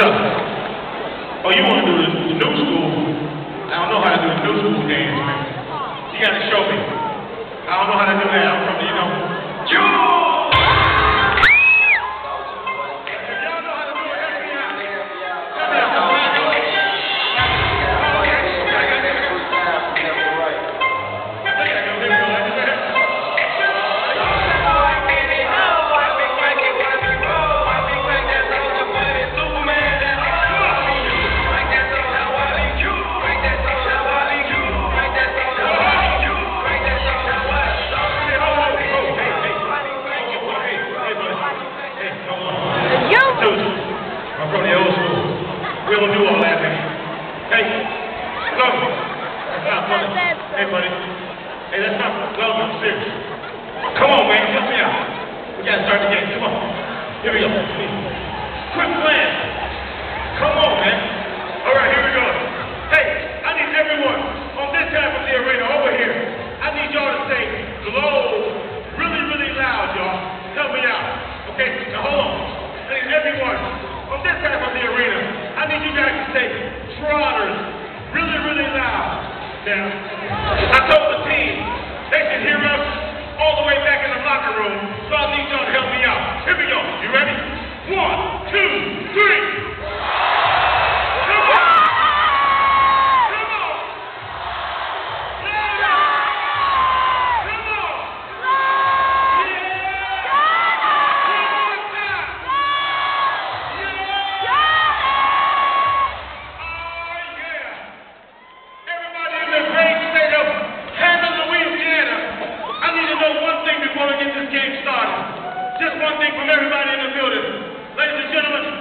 up? Oh, you want to do the, new school? I don't know how to do the new school dance, man. You got to show me. I don't know how to do that. We don't do all that anymore. Hey, love me. Hey, buddy. Hey, that's not funny. Love me. I'm serious. Come on, man. Help me out. We got to start the game. Come on. Here we go. say trotters really, really loud. Now, I told the one thing from everybody in the building. Ladies and gentlemen,